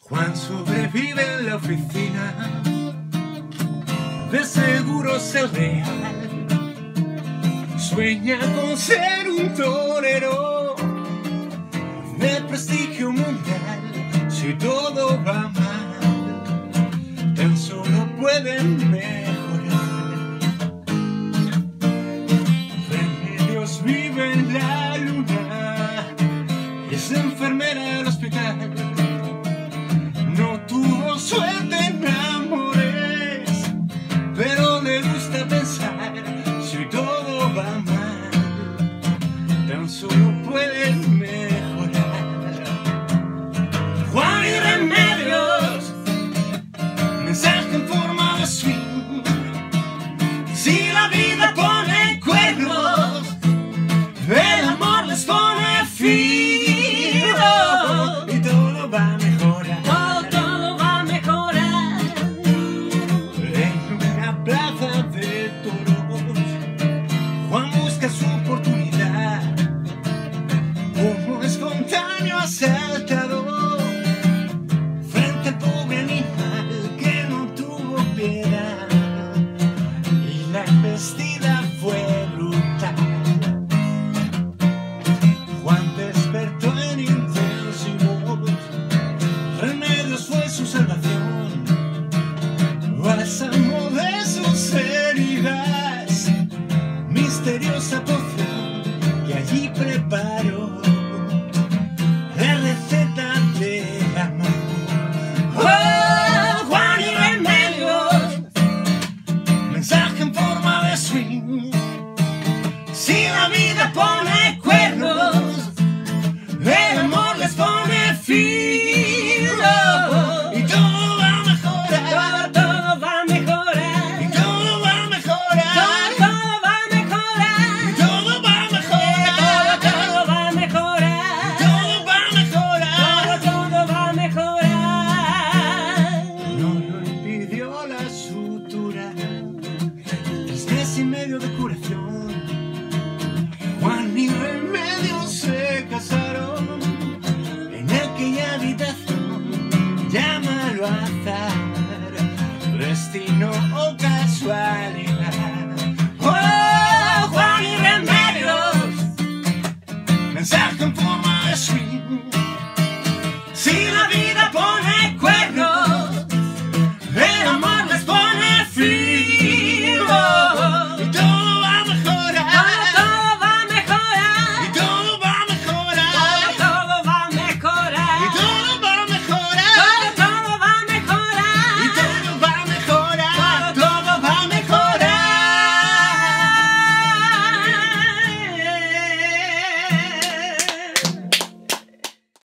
Juan sobrevive en la oficina, de seguro se real. Sueña con ser un torero de prestigio mundial. Si todo va mal, tan solo pueden cuesta pensar. asaltador, frente al pobre animal que no tuvo piedad. Y la embestida fue brutal. Juan despertó en intenso y remedios fue su salvación, bálsamo de sus heridas, misteriosa por remedio de curación. Juan y remedio se casaron en aquella habitación. Llámalo azar, destino.